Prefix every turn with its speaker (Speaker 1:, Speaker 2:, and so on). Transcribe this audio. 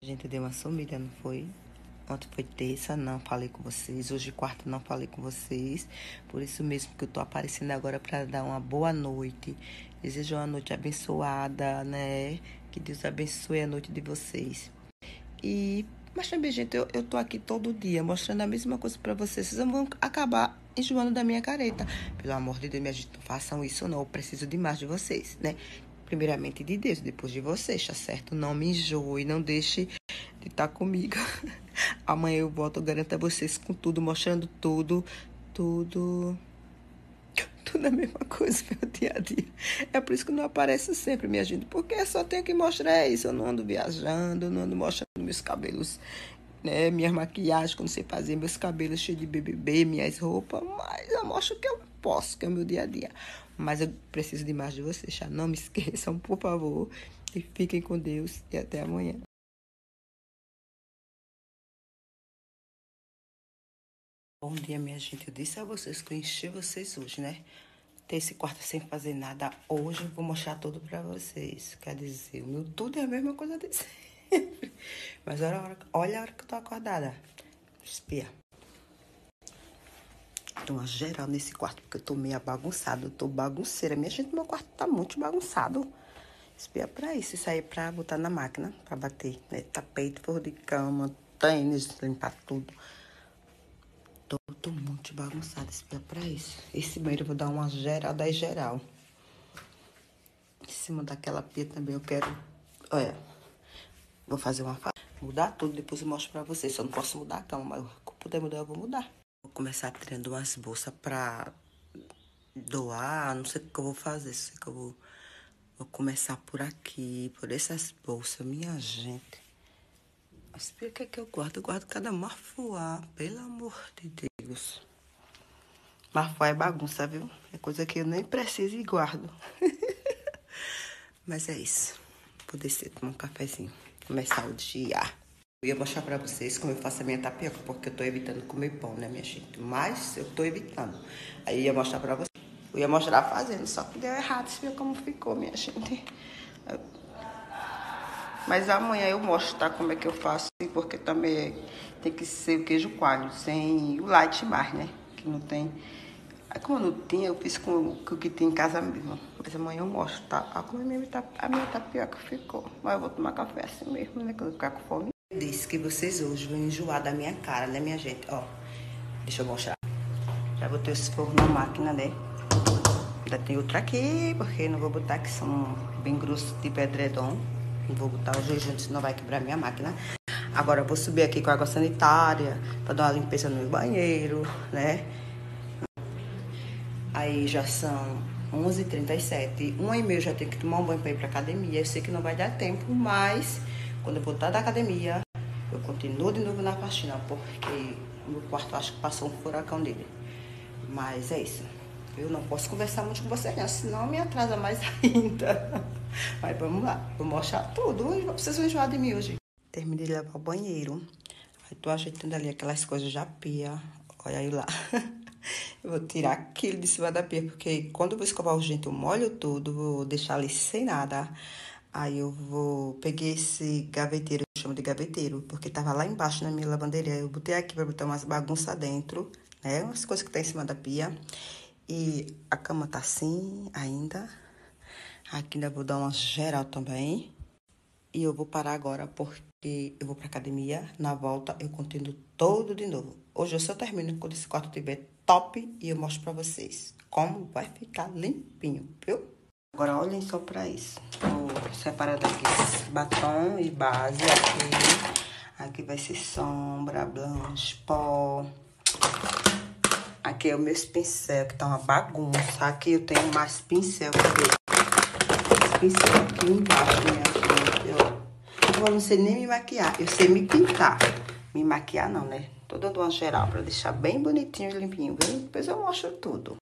Speaker 1: Gente, deu uma sumida, não foi? Ontem foi terça, não falei com vocês. Hoje, quarta, não falei com vocês. Por isso mesmo que eu tô aparecendo agora para dar uma boa noite. Desejo uma noite abençoada, né? Que Deus abençoe a noite de vocês. E, mas também, gente, eu, eu tô aqui todo dia mostrando a mesma coisa para vocês. Vocês vão acabar enjoando da minha careta. Pelo amor de Deus, minha gente, não façam isso, não. Eu preciso demais de vocês, né? Primeiramente de Deus, depois de vocês, tá certo? Não me enjoe, não deixe de estar tá comigo. Amanhã eu volto, garanto a vocês com tudo, mostrando tudo, tudo. Tudo a mesma coisa, meu dia a dia. É por isso que não aparece sempre, minha gente, porque só tenho que mostrar isso. Eu não ando viajando, não ando mostrando meus cabelos né, minhas maquiagens, quando sei fazer, meus cabelos cheios de BBB, minhas roupas, mas eu mostro o que eu posso, que é o meu dia a dia. Mas eu preciso de mais de vocês, tá? Não me esqueçam, por favor. E fiquem com Deus e até amanhã. Bom dia, minha gente. Eu disse a vocês que eu enchi vocês hoje, né? Ter esse quarto sem fazer nada hoje, vou mostrar tudo pra vocês. Quer dizer, o meu tudo é a mesma coisa de sempre. Mas olha a hora, olha a hora que eu tô acordada. Espia dou uma geral nesse quarto, porque eu tô meio bagunçado. Eu tô bagunceira. Minha gente, meu quarto tá muito bagunçado. Espia pra isso. Isso aí é pra botar na máquina, pra bater. Né? Tapete, forro de cama, tênis, limpar tudo. Tô, tô muito bagunçada. Espia pra isso. Esse banheiro eu vou dar uma geral, da geral. Em cima daquela pia também eu quero... Olha, vou fazer uma... Mudar tudo, depois eu mostro pra vocês. Eu não posso mudar a cama, mas se puder mudar, eu vou mudar. Vou começar tirando umas bolsas pra doar. Não sei o que eu vou fazer. Sei que eu vou, vou começar por aqui, por essas bolsas, minha gente. Mas por que, é que eu guardo? Eu guardo cada marfuá, pelo amor de Deus. Marfuá é bagunça, viu? É coisa que eu nem preciso e guardo. Mas é isso. Vou descer, tomar um cafezinho. Começar o dia. Eu ia mostrar pra vocês como eu faço a minha tapioca, porque eu tô evitando comer pão, né, minha gente? Mas eu tô evitando. Aí eu ia mostrar pra vocês. Eu ia mostrar fazendo, só que deu errado. Você viu como ficou, minha gente? Mas amanhã eu mostro, tá? Como é que eu faço, porque também tem que ser o queijo coalho, sem o light mais, né? Que não tem... Aí como eu não tinha, eu fiz com o que tem em casa mesmo. Mas amanhã eu mostro, tá? A minha, a minha tapioca ficou. Mas eu vou tomar café assim mesmo, né? Quando eu ficar com fome. Disse que vocês hoje vão enjoar da minha cara, né, minha gente? Ó, deixa eu mostrar. Já botei esse forno na máquina, né? Ainda tem outra aqui, porque não vou botar, que são bem grossos, tipo edredom. Não vou botar os dois juntos, senão vai quebrar minha máquina. Agora eu vou subir aqui com água sanitária, pra dar uma limpeza no meu banheiro, né? Aí já são 11h37. Uma e meia já tenho que tomar um banho pra ir pra academia. Eu sei que não vai dar tempo, mas quando eu voltar da academia, eu continuo de novo na faxina, porque o meu quarto acho que passou um furacão dele. Mas é isso. Eu não posso conversar muito com vocês, não, senão me atrasa mais ainda. Mas vamos lá, vou mostrar tudo. Vocês vão enjoar de mim hoje. Terminei de lavar o banheiro. Aí tô ajeitando ali aquelas coisas já pia. Olha aí lá. Eu vou tirar aquilo de cima da pia, porque quando eu vou escovar o gente, eu molho tudo, vou deixar ali sem nada. Aí eu vou peguei esse gaveteiro, eu chamo de gaveteiro, porque tava lá embaixo na minha lavanderia. Eu botei aqui para botar umas bagunças dentro, né? Umas coisas que tá em cima da pia. E a cama tá assim ainda. Aqui ainda vou dar uma geral também. E eu vou parar agora porque eu vou pra academia. Na volta eu continuo todo de novo. Hoje eu só termino quando esse quarto estiver top e eu mostro pra vocês como vai ficar limpinho, viu? Agora olhem só pra isso. Vou separar daqui batom e base aqui. Aqui vai ser sombra, blanche, pó. Aqui é o meu pincel, que tá uma bagunça. Aqui eu tenho mais pincel? Esse pincel aqui embaixo, minha gente, Eu não sei nem me maquiar, eu sei me pintar. Me maquiar não, né? Tô dando uma geral pra deixar bem bonitinho e limpinho, viu? Depois eu mostro tudo.